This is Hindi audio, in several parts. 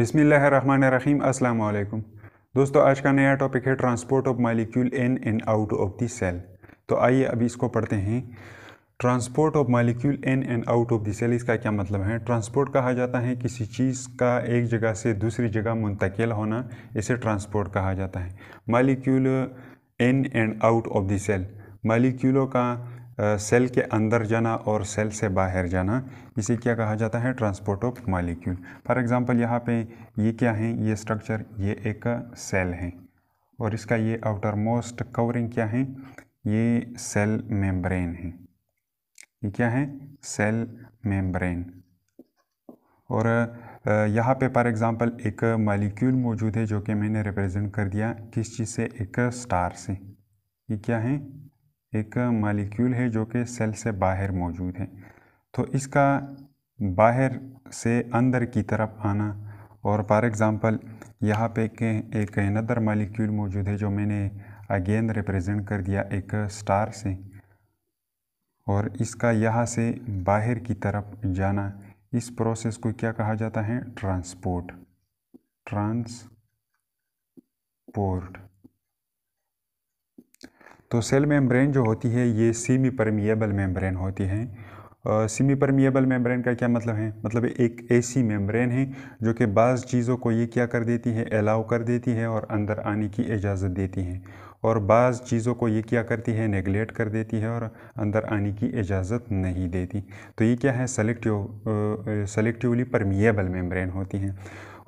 बिसमीम वालेकुम दोस्तों, आज का नया टॉपिक है transport of molecule in and out of the cell तो आइए अभी इसको पढ़ते हैं। Transport of molecule in and out of the cell इसका क्या मतलब है? ट्रांसपोर्ट कहा जाता है, किसी चीज़ का एक जगह से दूसरी जगह मुंतकिल होना, इसे ट्रांसपोर्ट कहा जाता है। Molecule in and out of the cell मालिक्यूलों का सेल के अंदर जाना और सेल से बाहर जाना, इसे क्या कहा जाता है? Transport of molecule. For example, यहाँ पे ये क्या है? ये स्ट्रक्चर ये एक सेल है। और इसका ये आउटर मोस्ट कवरिंग क्या है? ये सेल मेम्ब्रेन है। ये क्या है? सेल मेम्ब्रेन और यहाँ पे फॉर एग्ज़ाम्पल एक मालिक्यूल मौजूद है जो कि मैंने रिप्रेजेंट कर दिया किस चीज़ से? एक स्टार से। ये क्या है? एक मालिक्यूल है जो कि सेल से बाहर मौजूद है। तो इसका बाहर से अंदर की तरफ़ आना और फॉर एग्ज़ाम्पल यहाँ पे के एक नदर मालिक्यूल मौजूद है जो मैंने अगेन रिप्रेजेंट कर दिया एक स्टार से। और इसका यहाँ से बाहर की तरफ़ जाना। इस प्रोसेस को क्या कहा जाता है? ट्रांसपोर्ट ट्रांसपोर्ट तो सेल मेम्ब्रेन जो होती है, ये सीमी परमिएबल मेम्ब्रेन होती है। सीमी परमिएबल मेम्ब्रेन का क्या मतलब है? मतलब एक ऐसी मेम्ब्रेन है, जो कि बाज़ चीज़ों को ये क्या कर देती है? अलाउ कर देती है और अंदर आने की इजाज़त देती है। और बाज़ चीज़ों को ये क्या करती है? नेगलेक्ट कर देती है और अंदर आने की इजाज़त नहीं देती। तो ये क्या है? सेलेक्टिव सेलेक्टिवली परमिएबल मेम्ब्रेन होती हैं।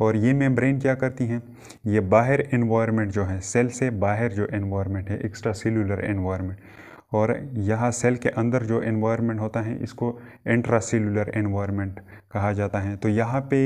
और ये मेम्ब्रेन क्या करती हैं? ये बाहर इन्वायरमेंट जो है सेल से बाहर जो इन्वायरमेंट है एक्स्ट्रा सेलुलर इन्वायरमेंट और यहाँ सेल के अंदर जो इन्वायरमेंट होता है, इसको इंट्रा सेलुलर इन्वायरमेंट कहा जाता है। तो यहाँ पे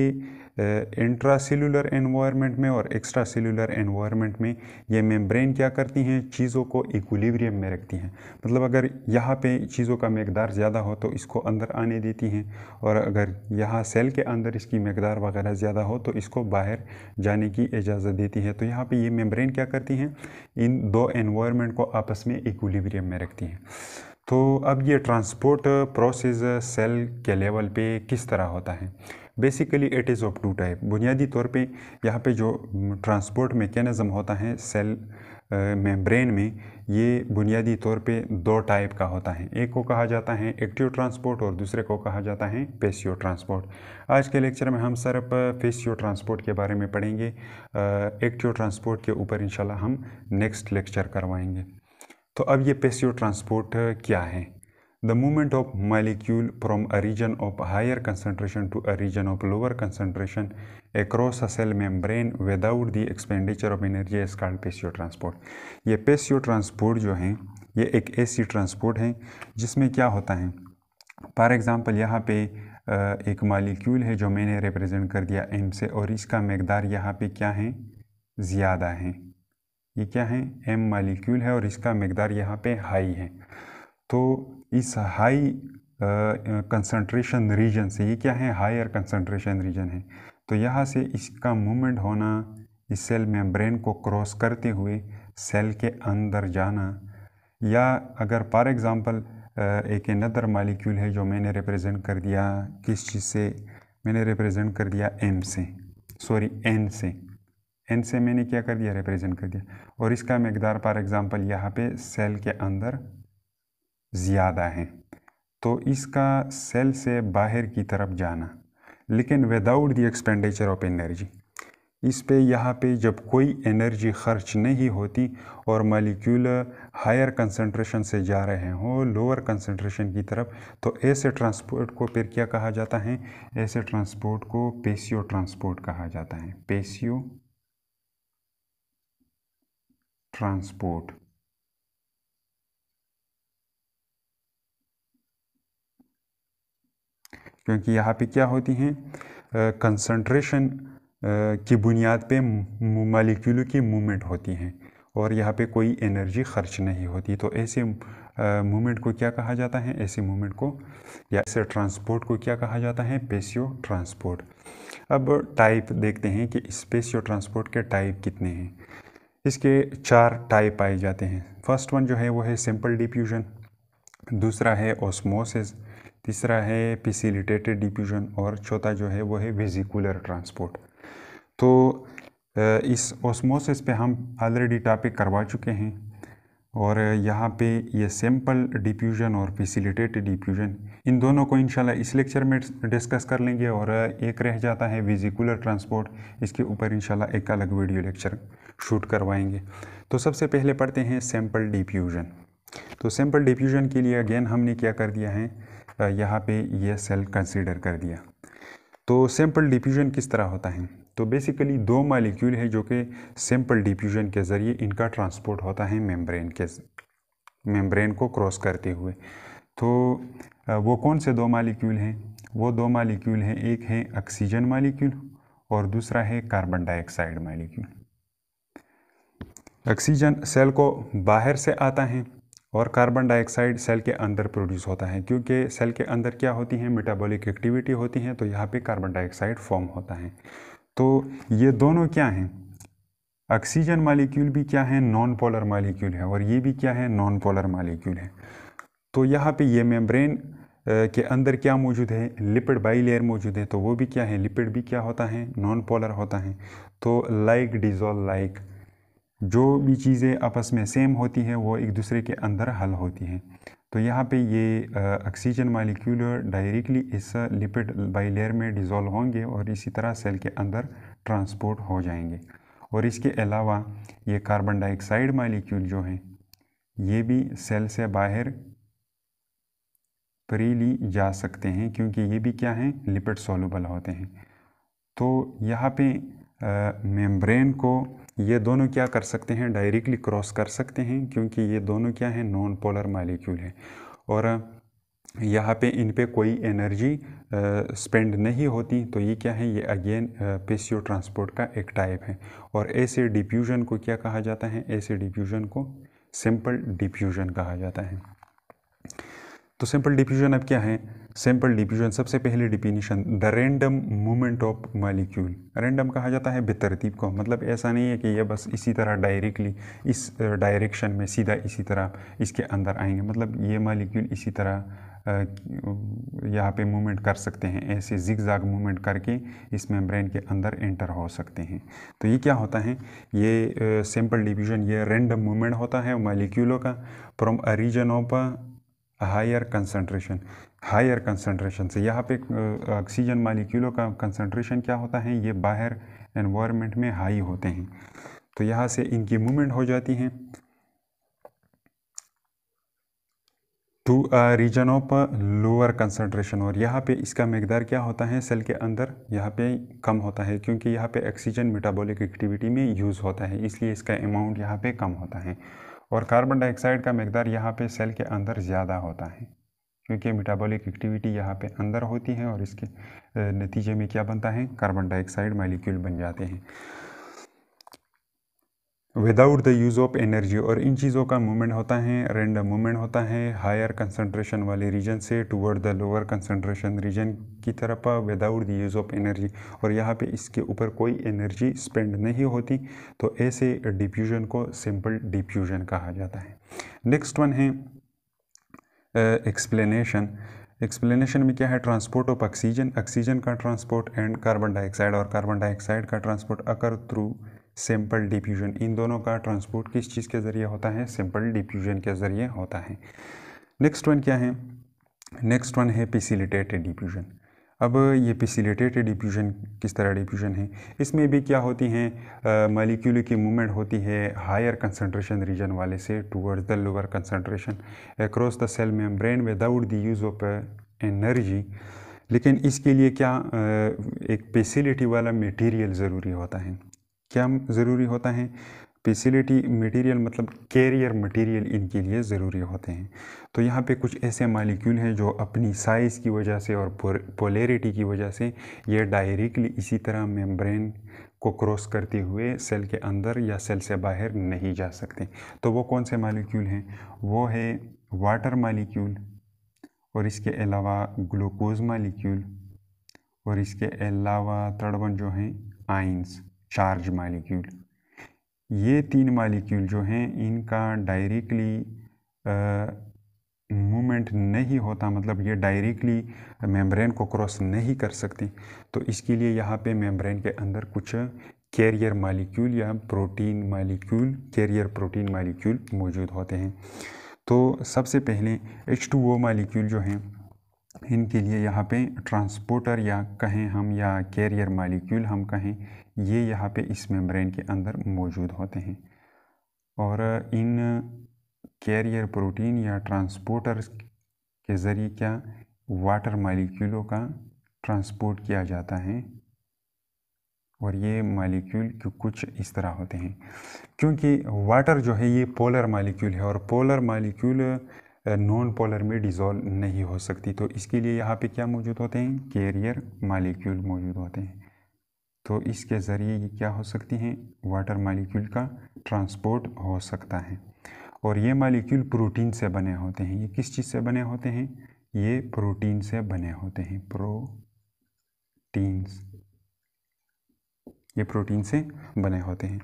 इंट्रा सेलुलर एनवायरनमेंट में और एक्स्ट्रा सेलुलर एनवायरनमेंट में ये मेम्ब्रेन क्या करती हैं? चीज़ों को इक्विलिब्रियम में रखती हैं। मतलब अगर यहाँ पे चीज़ों का मकदार ज़्यादा हो तो इसको अंदर आने देती हैं और अगर यहाँ सेल के अंदर इसकी मकदार वगैरह ज़्यादा हो तो इसको बाहर जाने की इजाज़त देती है। तो यहाँ पर ये मेम्ब्रेन क्या करती हैं? इन दो एनवायरनमेंट को आपस में इक्विलिब्रियम में रखती हैं। तो अब ये ट्रांसपोर्ट प्रोसेस सेल के लेवल पे किस तरह होता है? Basically it is of two type बुनियादी तौर पे यहाँ पे जो ट्रांसपोर्ट मेकेनिज़म होता है सेल मेम्ब्रेन में, ये बुनियादी तौर पे दो टाइप का होता है। एक को कहा जाता है एक्टिव ट्रांसपोर्ट और दूसरे को कहा जाता है पेशियो ट्रांसपोर्ट आज के लेक्चर में हम सिर्फ़ फेसियो ट्रांसपोर्ट के बारे में पढ़ेंगे। एक्टिव ट्रांसपोर्ट के ऊपर इंशाल्लाह हम नेक्स्ट लेक्चर करवाएँगे। तो अब ये पेशियो ट्रांसपोर्ट क्या है? The movement of molecule from a region of higher concentration to a region of lower concentration across a cell membrane without the expenditure of energy is called passive transport ये पेशियो ट्रांसपोर्ट जो है ये एक ऐसी ट्रांसपोर्ट है जिसमें क्या होता है फॉर एग्ज़ाम्पल यहाँ पे एक मालिक्यूल है जो मैंने रिप्रेजेंट कर दिया एम से और इसका मकदार यहाँ पे क्या है ज़्यादा है ये क्या है एम मालिक्यूल है और इसका मकदार यहाँ पे हाई है तो इस हाई कंसंट्रेशन रीजन से, ये क्या है? हायर कंसंट्रेशन रीजन है। तो यहाँ से इसका मूवमेंट होना, इस सेल मेम्ब्रेन को क्रॉस करते हुए सेल के अंदर जाना, या अगर फॉर एग्ज़ाम्पल एक नदर मालिक्यूल है जो मैंने रिप्रेजेंट कर दिया, किस चीज़ से? मैंने रिप्रेजेंट कर दिया एम से। सॉरी एन से। एन से मैंने क्या कर दिया? रिप्रेजेंट कर दिया। और इसका मकदार फॉर एग्ज़ाम्पल यहाँ पे सेल के अंदर ज़्यादा हैं। तो इसका सेल से बाहर की तरफ़ जाना। लेकिन without the expenditure of energy इस पे यहाँ पे जब कोई एनर्जी खर्च नहीं होती और मालिक्यूल हायर कंसंट्रेशन से जा रहे हों लोअर कंसंट्रेशन की तरफ़ तो ऐसे ट्रांसपोर्ट को फिर क्या कहा जाता है? ऐसे ट्रांसपोर्ट को पेशियो ट्रांसपोर्ट कहा जाता है। पेशियो ट्रांसपोर्ट क्योंकि यहाँ पे क्या होती हैं कंसंट्रेशन की बुनियाद पे मालिक्यूलों की मूवमेंट होती हैं और यहाँ पे कोई एनर्जी खर्च नहीं होती। तो ऐसे मूवमेंट को क्या कहा जाता है? ऐसे मूवमेंट को, या ऐसे ट्रांसपोर्ट को क्या कहा जाता है? पेशियो ट्रांसपोर्ट अब टाइप देखते हैं कि स्पेसियो ट्रांसपोर्ट के टाइप कितने हैं। इसके चार टाइप पाए जाते हैं। फ़र्स्ट वन जो है वो है सिंपल डिफ्यूजन दूसरा है ओस्मोसिस तीसरा है पिसिलिटेटेड डिफ्यूजन और चौथा जो है वो है वेजिकुलर ट्रांसपोर्ट तो इस ओस्मोसिस पे हम ऑलरेडी टॉपिक करवा चुके हैं और यहाँ पे ये सिंपल डिफ्यूजन और फैसिलिटेटेड डिफ्यूजन इन दोनों को इंशाल्लाह इस लेक्चर में डिस्कस कर लेंगे और एक रह जाता है विजिकुलर ट्रांसपोर्ट इसके ऊपर इंशाल्लाह एक अलग वीडियो लेक्चर शूट करवाएँगे। तो सबसे पहले पढ़ते हैं सैंपल डिफ्यूजन तो सैंपल डिफ्यूजन के लिए अगेन हमने क्या कर दिया है? यहाँ पे ये सेल कंसिडर कर दिया। तो सैंपल डिफ्यूजन किस तरह होता है? तो बेसिकली दो मालिक्यूल है जो कि सिंपल डिफ्यूजन के ज़रिए इनका ट्रांसपोर्ट होता है मेम्ब्रेन के मेम्ब्रेन को क्रॉस करते हुए। तो वो कौन से दो मालिक्यूल हैं? वो दो मालिक्यूल हैं, एक है ऑक्सीजन मालिक्यूल और दूसरा है carbon dioxide molecule oxygen cell को बाहर से आता है और कार्बन डाइऑक्साइड सेल के अंदर प्रोड्यूस होता है, क्योंकि सेल के अंदर क्या होती है? मेटाबॉलिक एक्टिविटी होती है तो यहाँ पे कार्बन डाइऑक्साइड फॉर्म होता है। तो ये दोनों क्या हैं? ऑक्सीजन मालिक्यूल भी क्या है? नॉन पोलर मालिक्यूल है, और ये भी क्या है? नॉन पोलर मालिक्यूल है। तो यहाँ पे ये मेम्ब्रेन के अंदर क्या मौजूद है? लिपिड बाई लेयर मौजूद है तो वो भी क्या है? लिपिड भी क्या होता है? नॉन पोलर होता है। तो लाइक डिजोल्व लाइक जो भी चीज़ें आपस में सेम होती हैं, वो एक दूसरे के अंदर हल होती हैं। तो यहाँ पे ये ऑक्सीजन मालिक्यूल डायरेक्टली इस लिपिड बाइलेयर में डिज़ोल्व होंगे और इसी तरह सेल के अंदर ट्रांसपोर्ट हो जाएँगे। और इसके अलावा ये कार्बन डाइऑक्साइड मालिक्यूल जो हैं, ये भी सेल से बाहर फ्रीली जा सकते हैं, क्योंकि ये भी क्या हैं लिपिड सोलूबल होते हैं। तो यहाँ पे मेम्ब्रेन को ये दोनों क्या कर सकते हैं? डायरेक्टली क्रॉस कर सकते हैं, क्योंकि ये दोनों क्या हैं? नॉन पोलर मालिक्यूल है। और, यहाँ पे इन पे कोई एनर्जी स्पेंड नहीं होती तो ये क्या है? ये अगेन पेशियो ट्रांसपोर्ट का एक टाइप है। और ऐसे डिफ्यूजन को क्या कहा जाता है? ऐसे डिफ्यूजन को सिंपल डिफ्यूजन कहा जाता है। तो सिंपल डिफ्यूजन अब क्या है? सिंपल डिफ्यूजन सबसे पहले definition the random movement of molecule random कहा जाता है बेतरतीब को। मतलब ऐसा नहीं है कि ये बस इसी तरह डायरेक्टली इस डायरेक्शन में सीधा इसी तरह इसके अंदर आएँगे। मतलब ये मालिक्यूल इसी तरह यहाँ पे मूवमेंट कर सकते हैं। ऐसे जिग जाग मूवमेंट करके इस मेम्ब्रेन के अंदर एंटर हो सकते हैं। तो ये क्या होता है? ये सिंपल डिफ्यूजन ये रेंडम मूवमेंट होता है मालिक्यूलों का। From a region of higher concentration higher concentration से। यहाँ पे ऑक्सीजन मालिक्यूलों का कंसनट्रेशन क्या होता है? ये बाहर एनवायरनमेंट में हाई होते हैं। तो यहाँ से इनकी मूवमेंट हो जाती है। To region of lower concentration और यहाँ पे इसका मकदार क्या होता है? सेल के अंदर यहाँ पे कम होता है, क्योंकि यहाँ पे ऑक्सीजन मेटाबॉलिक एक्टिविटी में यूज़ होता है, इसलिए इसका अमाउंट यहाँ पे कम होता है। और कार्बन डाइऑक्साइड का मकदार यहाँ पे सेल के अंदर ज़्यादा होता है, क्योंकि मेटाबॉलिक एक्टिविटी यहाँ पे अंदर होती है और इसके नतीजे में क्या बनता है? कार्बन डाइऑक्साइड मालिक्यूल बन जाते हैं। Without the use of energy और इन चीज़ों का मूवमेंट होता है रेंडम मूवमेंट होता है हायर कंसनट्रेशन वाले रीजन से toward the lower concentration region की तरफ़ without the use of energy और यहाँ पे इसके ऊपर कोई एनर्जी स्पेंड नहीं होती तो ऐसे डिफ्यूजन को सिंपल डिफ्यूजन कहा जाता है। नेक्स्ट वन है एक्सप्लेनेशन एक्सप्लेनेशन में क्या है? ट्रांसपोर्ट ऑफ़ ऑक्सीजन ऑक्सीजन का ट्रांसपोर्ट एंड कार्बन डाइऑक्साइड और कार्बन डाइऑक्साइड का transport occur through simple diffusion. इन दोनों का ट्रांसपोर्ट किस चीज़ के ज़रिए होता है? सिंपल डिफ्यूजन के ज़रिए होता है। नेक्स्ट वन क्या है? नेक्स्ट वन है पिसिलिटेटेड डिफ्यूजन। अब ये पिसिलिटेटेड डिफ्यूजन किस तरह डिफ्यूजन है? इसमें भी क्या होती हैं? मालिक्यूल की मूवमेंट होती है हायर कंसनट्रेशन रीजन वाले से towards the lower concentration across the cell membrane without the use of energy लेकिन इसके लिए क्या एक पेसिलिटी वाला मटेरियल ज़रूरी होता है। क्या ज़रूरी होता है? फैसिलिटी मटेरियल मतलब कैरियर मटेरियल इनके लिए ज़रूरी होते हैं। तो यहाँ पे कुछ ऐसे मालिक्यूल हैं जो अपनी साइज़ की वजह से और पोलैरिटी की वजह से ये डायरेक्टली इसी तरह मेम्ब्रेन को क्रॉस करते हुए सेल के अंदर या सेल से बाहर नहीं जा सकते। तो वो कौन से मालिक्यूल हैं? वो है वाटर मालिक्यूल और इसके अलावा ग्लूकोज मालिक्यूल और इसके अलावा वन जो हैं आइंस चार्ज मालिक्यूल ये तीन मालिक्यूल जो हैं, इनका डायरेक्टली मूवमेंट नहीं होता मतलब ये डायरेक्टली मेम्ब्रेन को क्रॉस नहीं कर सकती। तो इसके लिए यहाँ पे मेम्ब्रेन के अंदर कुछ कैरियर मालिक्यूल या protein molecule carrier protein molecule मौजूद होते हैं। तो सबसे पहले एच टू ओ मालिक्यूल जो हैं, इनके लिए यहाँ पे ट्रांसपोर्टर या कहें हम या कैरियर मालिक्यूल हम कहें ये यहाँ पे इस मेम्ब्रेन के अंदर मौजूद होते हैं। और इन कैरियर प्रोटीन या ट्रांसपोर्टर के ज़रिए क्या वाटर मालिक्यूलों का ट्रांसपोर्ट किया जाता है? और ये मालिक्यूल कुछ इस तरह होते हैं। क्योंकि वाटर जो है ये पोलर मालिक्यूल है और पोलर मालिक्यूल नॉन पोलर में डिज़ोल्व नहीं हो सकती। तो इसके लिए यहाँ पे क्या मौजूद होते हैं? कैरियर मालिक्यूल मौजूद होते हैं। तो इसके ज़रिए ये क्या हो सकती हैं? वाटर मालिक्यूल का ट्रांसपोर्ट हो सकता है। और ये मालिक्यूल प्रोटीन से बने होते हैं। ये किस चीज़ से बने होते हैं? ये प्रोटीन से बने होते हैं। प्रोटीन्स ये प्रोटीन से बने होते हैं।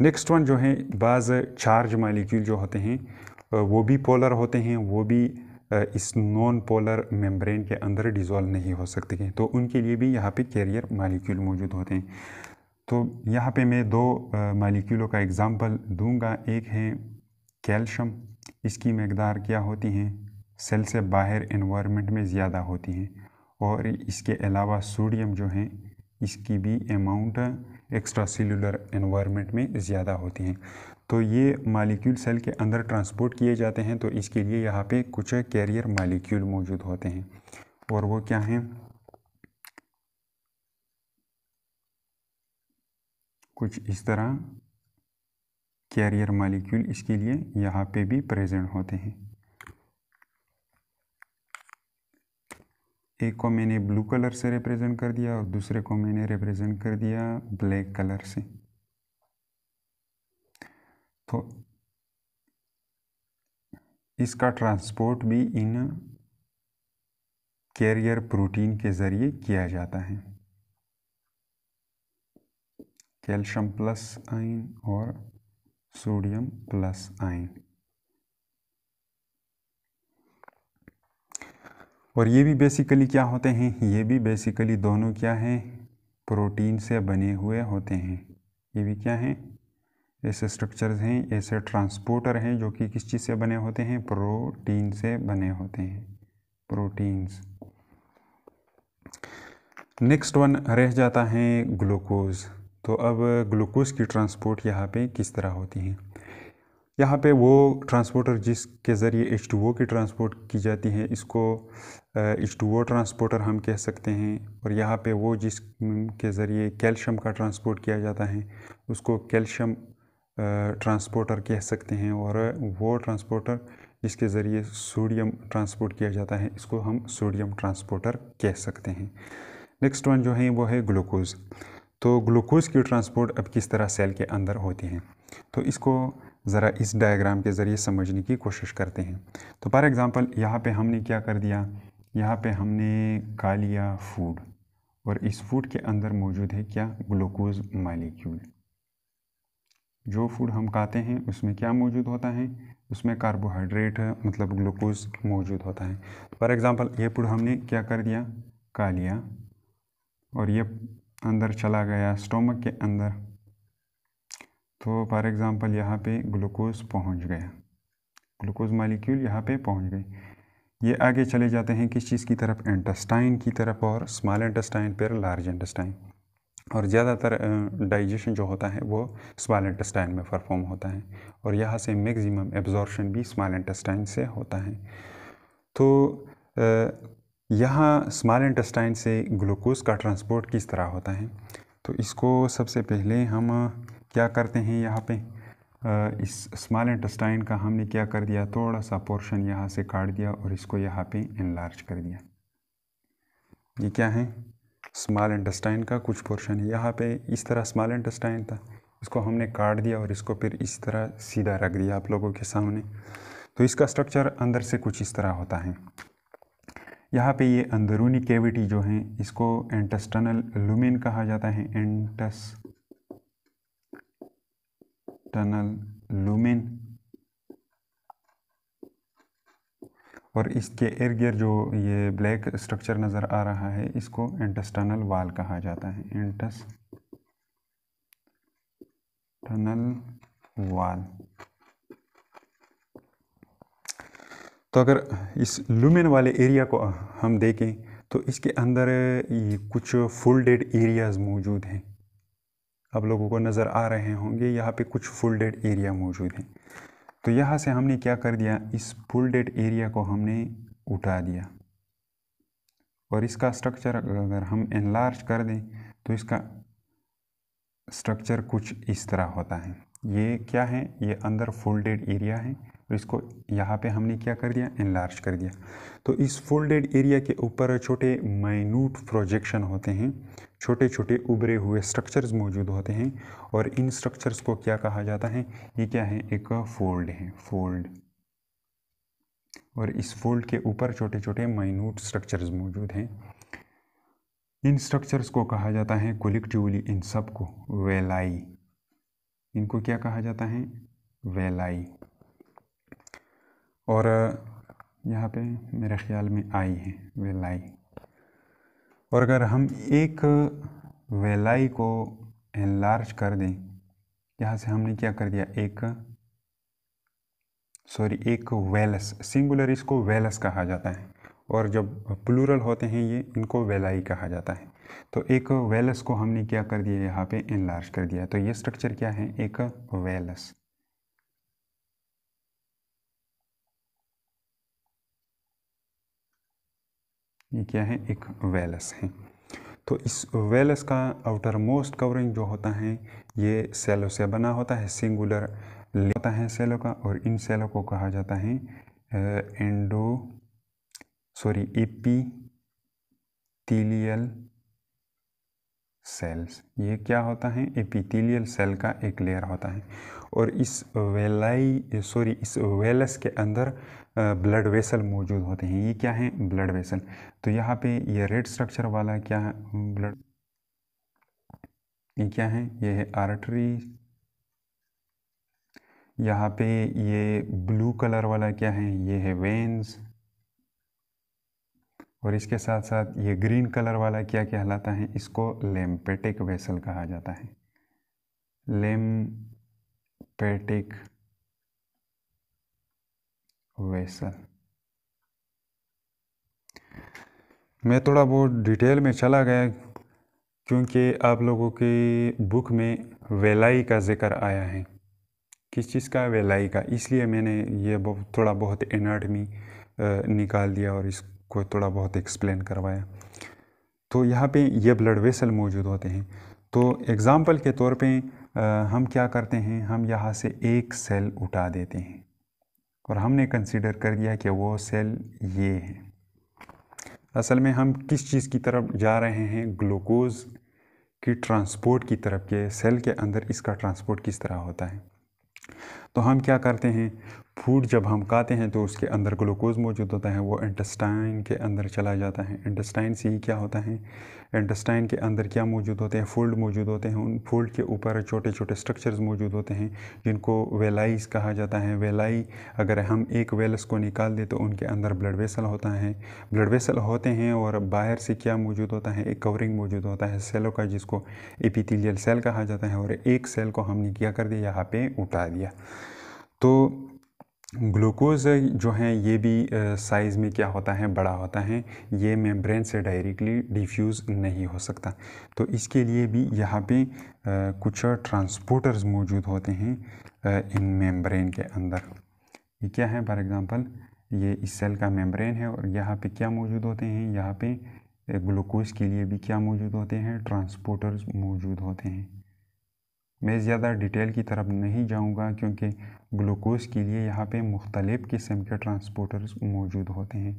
नेक्स्ट वन जो है, बाज़ चार्ज मालिक्यूल जो होते हैं, वो भी पोलर होते हैं, वो भी इस नॉन पोलर मेम्ब्रेन के अंदर डिज़ोल्व नहीं हो सकते हैं। तो उनके लिए भी यहाँ पे कैरियर मालिक्यूल मौजूद होते हैं। तो यहाँ पे मैं दो मालिक्यूलों का एग्ज़ाम्पल दूँगा। एक है कैल्शियम। इसकी मकदार क्या होती हैं? सेल से बाहर इन्वायरमेंट में ज़्यादा होती हैं। और इसके अलावा सोडियम जो है, इसकी भी अमाउंट एक्स्ट्रा सेलुलर इन्वायरमेंट में ज़्यादा होती हैं। तो ये मालिक्यूल सेल के अंदर ट्रांसपोर्ट किए जाते हैं तो इसके लिए यहाँ पे कुछ कैरियर मालिक्यूल मौजूद होते हैं। और वो क्या हैं? कुछ इस तरह कैरियर मालिक्यूल इसके लिए यहाँ पे भी प्रेजेंट होते हैं। एक को मैंने ब्लू कलर से रिप्रेजेंट कर दिया और दूसरे को मैंने रिप्रेजेंट कर दिया ब्लैक कलर से। इसका ट्रांसपोर्ट भी इन कैरियर प्रोटीन के ज़रिए किया जाता है। कैल्शियम प्लस आयन और सोडियम प्लस आयन। और ये भी बेसिकली क्या होते हैं? ये भी बेसिकली दोनों क्या हैं? प्रोटीन से बने हुए होते हैं। ये भी क्या हैं? ऐसे स्ट्रक्चर्स हैं, ऐसे ट्रांसपोर्टर हैं जो कि किस चीज़ से बने होते हैं? प्रोटीन से बने होते हैं। प्रोटीन्स। नेक्स्ट वन रह जाता है ग्लूकोज तो अब ग्लूकोज की ट्रांसपोर्ट यहाँ पे किस तरह होती है? यहाँ पे वो ट्रांसपोर्टर जिसके ज़रिए एच की ट्रांसपोर्ट की जाती है, इसको एच ट्रांसपोर्टर हम कह सकते हैं। और यहाँ पे वो जिसके ज़रिए कैल्शियम का ट्रांसपोर्ट किया जाता है, उसको कैल्शियम ट्रांसपोर्टर कह सकते हैं और वो ट्रांसपोर्टर जिसके ज़रिए सोडियम ट्रांसपोर्ट किया जाता है, इसको हम सोडियम ट्रांसपोर्टर कह सकते हैं। नेक्स्ट वन जो है, वो है ग्लूकोज़। तो ग्लूकोज़ की ट्रांसपोर्ट अब किस तरह सेल के अंदर होती है? तो इसको ज़रा इस डायग्राम के ज़रिए समझने की कोशिश करते हैं। तो फॉर एग्ज़ाम्पल यहाँ पे हमने क्या कर दिया? यहाँ पे हमने खा लिया फ़ूड और इस फ़ूड के अंदर मौजूद है क्या? Glucose molecule. जो फ़ूड हम खाते हैं, उसमें क्या मौजूद होता है? उसमें कार्बोहाइड्रेट मतलब ग्लूकोज मौजूद होता है। फॉर एग्ज़ाम्पल ये फ़ूड हमने क्या कर दिया? खा लिया। और ये अंदर चला गया स्टोमक के अंदर। तो फॉर एग्ज़ाम्पल यहाँ पे ग्लूकोज पहुँच गया। ग्लूकोज मालिक्यूल यहाँ पे पहुँच गई। ये आगे चले जाते हैं किस चीज़ की तरफ़? इंटेस्टाइन की तरफ़ और स्मॉल इंटेस्टाइन पर लार्ज इंटेस्टाइन और ज़्यादातर डाइजेशन जो होता है वो स्मॉल इंटेस्टाइन में परफॉर्म होता है और यहाँ से मैक्सिमम एब्जॉर्शन भी स्मॉल इंटेस्टाइन से होता है। तो यहाँ स्मॉल इंटेस्टाइन से ग्लूकोज का ट्रांसपोर्ट किस तरह होता है? तो इसको सबसे पहले हम क्या करते हैं यहाँ पे? इस स्मॉल इंटेस्टाइन का हमने क्या कर दिया? थोड़ा सा पोर्शन यहाँ से काट दिया और इसको यहाँ पे इनलार्ज कर दिया। ये क्या है? स्मॉल इंटेस्टाइन का कुछ पोर्शन है। यहाँ पे इस तरह स्मॉल इंटेस्टाइन था। इसको हमने काट दिया और इसको फिर इस तरह सीधा रख दिया आप लोगों के सामने। तो इसका स्ट्रक्चर अंदर से कुछ इस तरह होता है। यहाँ पे ये अंदरूनी कैविटी जो है, इसको एंटेस्टनल लुमिन कहा जाता है। एंटस टनल लुमिन और इसके इर्द गिर्द जो ये ब्लैक स्ट्रक्चर नज़र आ रहा है, इसको इंटेस्टनल वाल कहा जाता है। इंटस टनल वाल। तो अगर इस लुमेन वाले एरिया को हम देखें तो इसके अंदर ये कुछ फोल्डेड एरियाज़ मौजूद हैं। आप लोगों को नज़र आ रहे होंगे, यहाँ पे कुछ फोल्डेड एरिया मौजूद हैं। तो यहाँ से हमने क्या कर दिया? इस फुल डेड एरिया को हमने उठा दिया। और इसका स्ट्रक्चर अगर हम एनलार्ज कर दें तो इसका स्ट्रक्चर कुछ इस तरह होता है। ये क्या है? ये अंदर फुल डेड एरिया है। और इसको यहाँ पे हमने क्या कर दिया? इनलार्ज कर दिया। तो इस फोल्डेड एरिया के ऊपर छोटे माइन्यूट प्रोजेक्शन होते हैं। छोटे छोटे उभरे हुए स्ट्रक्चर्स मौजूद होते हैं और इन स्ट्रक्चर्स को क्या कहा जाता है? ये क्या है? एक फोल्ड है। फोल्ड और इस फोल्ड के ऊपर छोटे छोटे माइन्यूट स्ट्रक्चर्स मौजूद हैं। इन स्ट्रक्चर्स को कहा जाता है कोलिक्टिवली इन सबको वेलाई इनको क्या कहा जाता है? वेलाई और, यहाँ पे मेरे ख्याल में आई है वेलाई। और अगर हम एक वेलाई को एनलार्ज कर दें, यहाँ से हमने क्या कर दिया? एक सॉरी एक वेलस सिंगुलर इसको वेलस कहा जाता है। और जब प्लूरल होते हैं ये, इनको वेलाई कहा जाता है। तो एक वेलस को हमने क्या कर दिया? यहाँ पे एनलार्ज कर दिया। तो ये स्ट्रक्चर क्या है? एक वेलस ये क्या है? एक वेलस है। तो इस वेलस का आउटर मोस्ट कवरिंग जो होता है, ये सेलों से बना होता है सिंगुलर होता है सेलों का और इन सेलों को कहा जाता है endo sorry epi epithelial cells, ये क्या होता है? एपीथीलियल सेल का एक लेयर होता है। और इस वेलाई, सॉरी, इस वेलस के अंदर ब्लड वेसल मौजूद होते हैं। ये क्या है? Blood vessel. तो यहाँ पे ये रेड स्ट्रक्चर वाला क्या है? ब्लड, ये क्या है? ये है आर्टरी। यहाँ पे ये ब्लू कलर वाला क्या है? ये है वेन्स। और इसके साथ साथ ये ग्रीन कलर वाला क्या कहलाता है? इसको लेम्पेटिक वेसल कहा जाता है। Lymphatic vessel. मैं थोड़ा बहुत डिटेल में चला गया क्योंकि आप लोगों की बुक में वेलाई का ज़िक्र आया है। किस चीज़ का? वेलाई का। इसलिए मैंने ये थोड़ा बहुत एनाटमी निकाल दिया और इसको थोड़ा बहुत एक्सप्लेन करवाया तो यहाँ पे ये ब्लड वेसल मौजूद होते हैं। तो एग्ज़ाम्पल के तौर पे हम क्या करते हैं? हम यहाँ से एक सेल उठा देते हैं। और हमने कंसीडर कर दिया कि वो सेल ये है। असल में हम किस चीज़ की तरफ़ जा रहे हैं? ग्लूकोज़ की ट्रांसपोर्ट की तरफ़ के सेल के अंदर इसका ट्रांसपोर्ट किस तरह होता है? तो हम क्या करते हैं? फ़ूड जब हम खाते हैं तो उसके अंदर ग्लूकोज मौजूद होता है, वो इंटेस्टाइन के अंदर चला जाता है। इंटेस्टाइन से ही क्या होता है? इंटेस्टाइन के अंदर क्या मौजूद होते हैं? फोल्ड मौजूद होते हैं। उन फोल्ड के ऊपर छोटे छोटे स्ट्रक्चर्स मौजूद होते हैं, जिनको वेलाइज कहा जाता है। वेलाई अगर हम एक वेलस को निकाल दें तो उनके अंदर ब्लड वेसल होता है। ब्लड वेसल होते हैं और बाहर से क्या मौजूद होता है? एक कवरिंग मौजूद होता है सेलों का, जिसको एपिथीलियल सेल कहा जाता है। और एक सेल को हमने क्या कर दिया? यहाँ पर उठा दिया। तो ग्लूकोज़ जो है, ये भी साइज़ में क्या होता है, बड़ा होता है, ये मेम्ब्रेन से डायरेक्टली डिफ्यूज़ नहीं हो सकता। तो इसके लिए भी यहाँ पे कुछ ट्रांसपोर्टर्स मौजूद होते हैं इन मेम्ब्रेन के अंदर। ये क्या है फॉर एग्ज़ाम्पल ये इस सेल का मेम्ब्रेन है और यहाँ पे क्या मौजूद होते हैं? यहाँ पे ग्लूकोज़ के लिए भी क्या मौजूद होते हैं? ट्रांसपोर्टर्स मौजूद होते हैं। मैं ज़्यादा डिटेल की तरफ़ नहीं जाऊँगा क्योंकि ग्लूकोज़ के लिए यहाँ पे मुख्तलिफ़ किस्म के ट्रांसपोर्टर्स मौजूद होते हैं।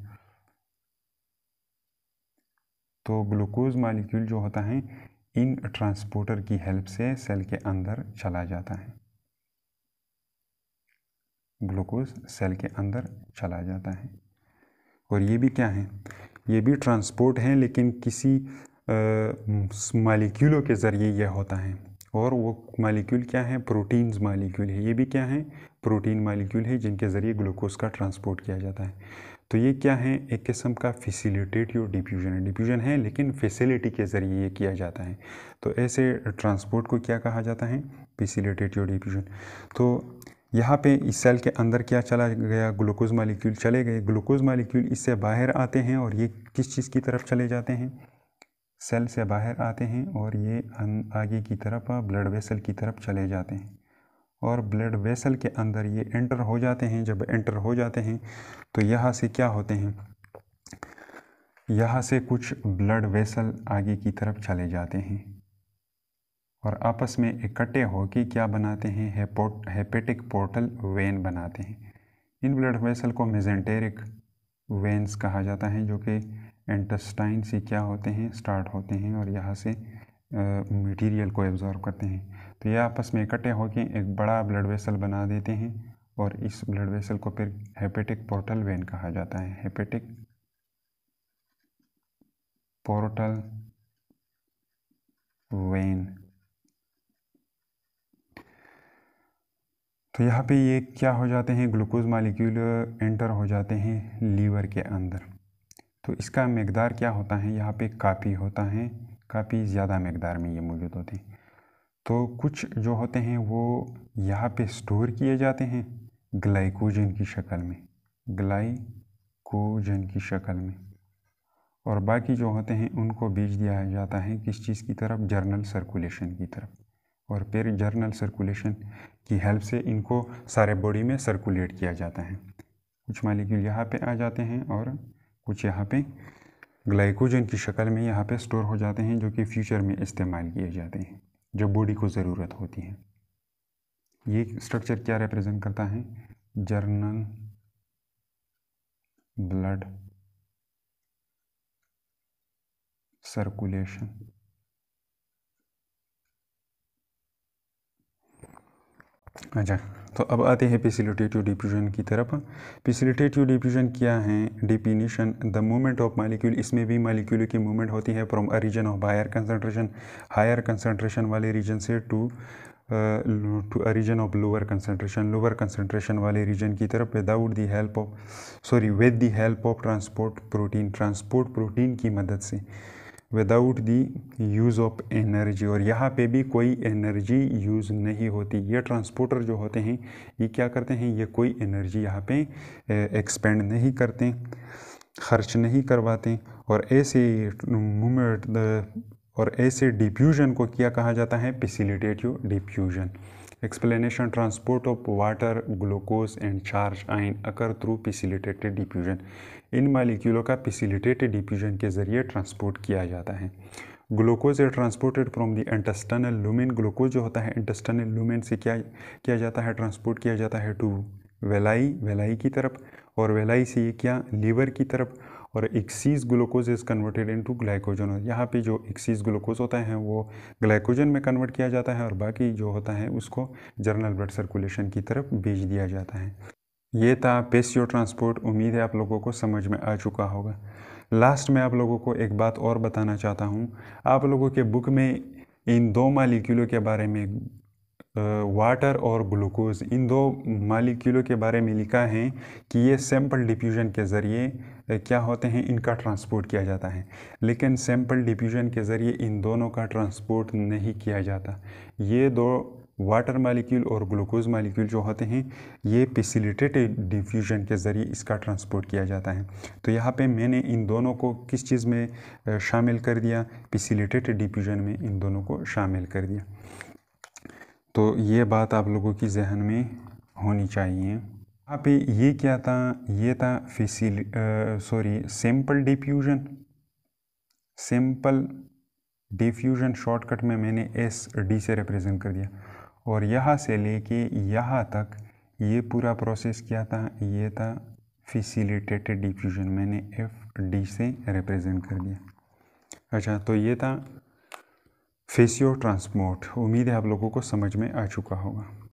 तो ग्लूकोज़ मालिक्यूल जो होता है, इन ट्रांसपोर्टर की हेल्प से सेल के अंदर चला जाता है। ग्लूकोज सेल के अंदर चला जाता है। और ये भी क्या है? ये भी ट्रांसपोर्ट है, लेकिन किसी मालिक्यूलों के ज़रिए यह होता है। और वो मालिक्यूल क्या है? प्रोटीन्स मालिक्यूल है। ये भी क्या है? प्रोटीन मालिक्यूल है जिनके ज़रिए ग्लूकोज का ट्रांसपोर्ट किया जाता है। तो ये क्या है? एक किस्म का फैसिलिटेटिव डिफ्यूजन है। डिफ्यूजन है, लेकिन फैसिलिटी के ज़रिए ये किया जाता है। तो ऐसे ट्रांसपोर्ट को क्या कहा जाता है? फैसिलिटेटिव डिफ्यूजन तो यहाँ पे इस सेल के अंदर क्या चला गया? ग्लूकोज मालिक्यूल चले गए। ग्लूकोज मालिक्यूल इससे बाहर आते हैं और ये किस चीज़ की तरफ़ चले जाते हैं? सेल से बाहर आते हैं और ये आगे की तरफ़, ब्लड वेसल की तरफ़ चले जाते हैं। और ब्लड वेसल के अंदर ये एंटर हो जाते हैं। जब एंटर हो जाते हैं तो यहाँ से क्या होते हैं? यहाँ से कुछ ब्लड वेसल आगे की तरफ़ चले जाते हैं। और आपस में इकट्ठे होकर क्या बनाते हैं? हेपोट, हेपेटिक पोर्टल वेन बनाते हैं। इन ब्लड वेसल को मेजेंटेरिक वेंस कहा जाता है, जो कि एंटस्टाइन से क्या होते हैं स्टार्ट होते हैं और यहाँ से मटेरियल को एब्जॉर्व करते हैं। तो ये आपस में इकट्ठे होकर एक बड़ा ब्लड वेसल बना देते हैं और इस ब्लड वेसल को फिर हेपेटिक पोर्टल वेन कहा जाता है। हेपेटिक पोर्टल वेन तो यहाँ पे ये क्या हो जाते हैं ग्लूकोज मालिक्यूल एंटर हो जाते हैं लीवर के अंदर। तो इसका मकदार क्या होता है? यहाँ पे काफ़ी होता है। काफ़ी ज़्यादा मकदार में ये मौजूद होते हैं। तो कुछ जो होते हैं वो यहाँ पे स्टोर किए जाते हैं ग्लाइकोजन की शक्ल में। ग्लाइकोजन की शक्ल में। और बाकी जो होते हैं उनको भेज दिया जाता है किस चीज़ की तरफ़? जर्नल सर्कुलेशन की तरफ़। और फिर जर्नल सर्कुलेशन की हेल्प से इनको सारे बॉडी में सर्कुलेट किया जाता है। कुछ मालिक्यूल यहाँ पे आ जाते हैं और कुछ यहाँ पे ग्लाइकोजन की शक्ल में यहाँ पे स्टोर हो जाते हैं, जो कि फ्यूचर में इस्तेमाल किए जाते हैं, जो बॉडी को ज़रूरत होती है। ये स्ट्रक्चर क्या रिप्रेजेंट करता है? जर्नल, ब्लड सर्कुलेशन अच्छा तो अब आते हैं पिसिलिटेटिव डिफ्यूजन की तरफ़। पिसिलिटेटिव डिफ्यूजन क्या है? Definition the movement of molecule इसमें भी मालिक्यूल की मूवमेंट होती है from a region of higher concentration higher concentration वाले रीजन से to to a region of lower concentration lower concentration वाले रीजन की तरफ़। Without the help of sorry with the help of transport protein transport protein की मदद से। Without the use of energy और यहाँ पे भी कोई एनर्जी यूज़ नहीं होती। ये ट्रांसपोर्टर जो होते हैं, ये क्या करते हैं? ये कोई एनर्जी यहाँ पे एक्सपेंड नहीं करते, खर्च नहीं करवाते। और ऐसे मूवमेंट और ऐसे डिफ्यूजन को क्या कहा जाता है? Facilitative diffusion explanation transport of water glucose and charge ion occur through facilitated diffusion इन मालिक्यूलों का पिसिलिटेटेड डिफ्यूजन के ज़रिए ट्रांसपोर्ट किया जाता है। ग्लूकोज है transported from the intestinal lumen glucose जो होता है इंटेस्टनल लूमेन से क्या, किया जाता है ट्रांसपोर्ट किया जाता है टू वेलाई वेलाई की तरफ़, और वेलाई से ये क्या लीवर की तरफ़, और excess glucose is converted into glycogen यहाँ पे जो एक्सीज ग्लूकोज होता है, वो ग्लाइकोजन में कन्वर्ट किया जाता है, और बाकी जो होता है, उसको जर्नल ब्लड सर्कुलेशन की तरफ़ भेज दिया जाता है। ये था पेसियो ट्रांसपोर्ट। उम्मीद है आप लोगों को समझ में आ चुका होगा। लास्ट में आप लोगों को एक बात और बताना चाहता हूँ। आप लोगों के बुक में इन दो मालिक्यूलों के बारे में वाटर और ग्लूकोज, इन दो मालिक्यूलों के बारे में लिखा है कि ये सैंपल डिफ्यूजन के ज़रिए क्या होते हैं, इनका ट्रांसपोर्ट किया जाता है। लेकिन सैंपल डिफ्यूजन के ज़रिए इन दोनों का ट्रांसपोर्ट नहीं किया जाता। ये दो वाटर मालिक्यूल और ग्लूकोज मालिक्यूल जो होते हैं, ये पिसिलिटेटेड डिफ्यूजन के ज़रिए इसका ट्रांसपोर्ट किया जाता है। तो यहाँ पे मैंने इन दोनों को किस चीज़ में शामिल कर दिया? पिसिलिटेटेड डिफ्यूजन में इन दोनों को शामिल कर दिया। तो ये बात आप लोगों की जहन में होनी चाहिए। यहाँ पे ये क्या था? ये था फिसिल sorry, simple diffusion. Simple diffusion shortcut में मैंने एस डी से रिप्रेजेंट कर दिया। और यहाँ से लेके यहाँ तक ये पूरा प्रोसेस क्या था? ये था फिसिलिटेटेड डिफ्यूजन मैंने एफ़ डी से रिप्रेजेंट कर दिया। अच्छा तो ये था फेसियो ट्रांसपोर्ट उम्मीद है आप लोगों को समझ में आ चुका होगा।